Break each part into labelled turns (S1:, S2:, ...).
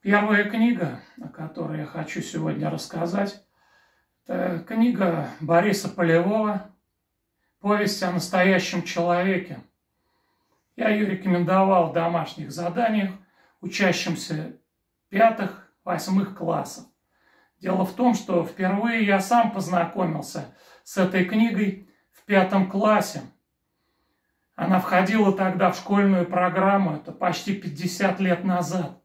S1: Первая книга, о которой я хочу сегодня рассказать, это книга Бориса Полевого «Повесть о настоящем человеке». Я ее рекомендовал в домашних заданиях учащимся пятых, восьмых классов. Дело в том, что впервые я сам познакомился с этой книгой в пятом классе. Она входила тогда в школьную программу, это почти 50 лет назад.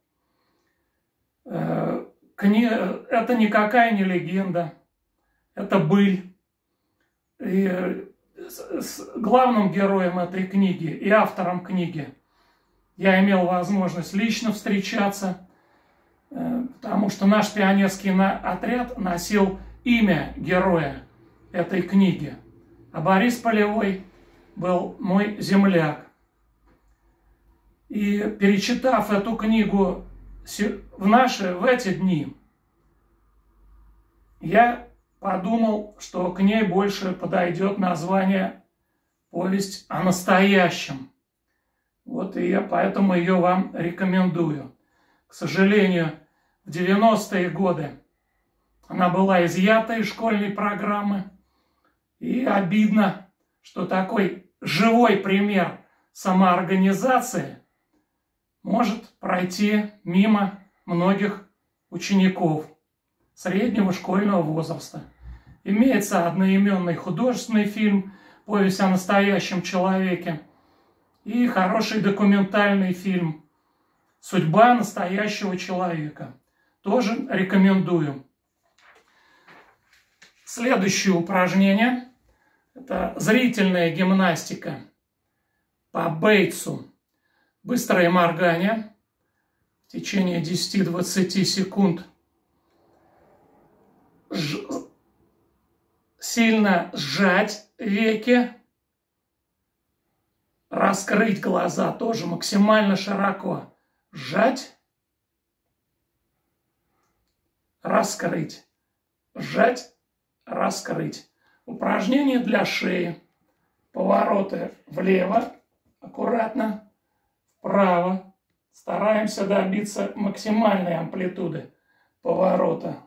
S1: Э, это никакая не легенда, это быль. И с главным героем этой книги и автором книги я имел возможность лично встречаться, э, потому что наш пионерский отряд носил имя героя этой книги. А Борис Полевой был мой земляк. И перечитав эту книгу в наши, в эти дни, я подумал, что к ней больше подойдет название «Повесть о настоящем». Вот и я поэтому ее вам рекомендую. К сожалению, в 90-е годы она была изъята из школьной программы. И обидно, что такой живой пример самоорганизации может пройти мимо многих учеников среднего школьного возраста. Имеется одноименный художественный фильм «Повесть о настоящем человеке» и хороший документальный фильм «Судьба настоящего человека». Тоже рекомендую. Следующее упражнение – это зрительная гимнастика по Бейтсу. Быстрое моргание. В течение 10-20 секунд – сильно сжать веки, раскрыть глаза тоже максимально широко. Сжать, раскрыть, сжать, раскрыть. Упражнение для шеи. Повороты влево, аккуратно, вправо. Стараемся добиться максимальной амплитуды поворота.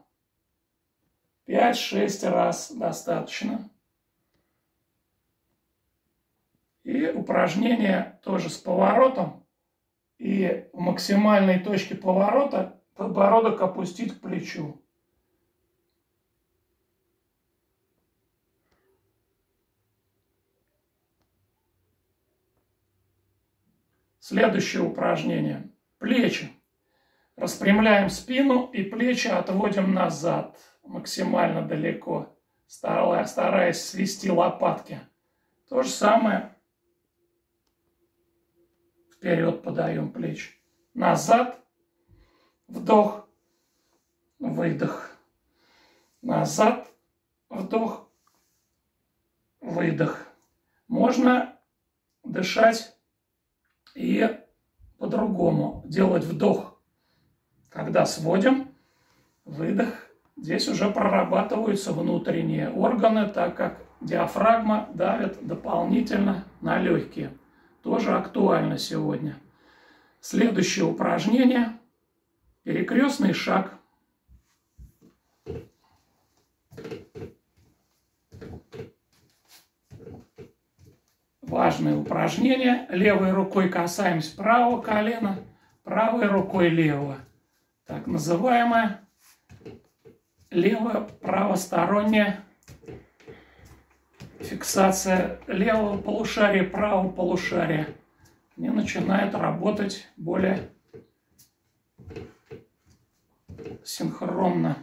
S1: 5-6 раз достаточно. И упражнение тоже с поворотом. И в максимальной точке поворота подбородок опустить к плечу. Следующее упражнение. Плечи. Распрямляем спину и плечи отводим назад максимально далеко, стараясь свести лопатки. То же самое вперед подаем плечи. Назад, вдох, выдох. Назад, вдох, выдох. Можно дышать и по-другому делать вдох, когда сводим, выдох, Здесь уже прорабатываются внутренние органы, так как диафрагма давит дополнительно на легкие. Тоже актуально сегодня. Следующее упражнение. Перекрестный шаг. Важное упражнение. Левой рукой касаемся правого колена, правой рукой левого. Так называемое лево-правосторонняя фиксация левого полушария, правого полушария не начинает работать более синхронно.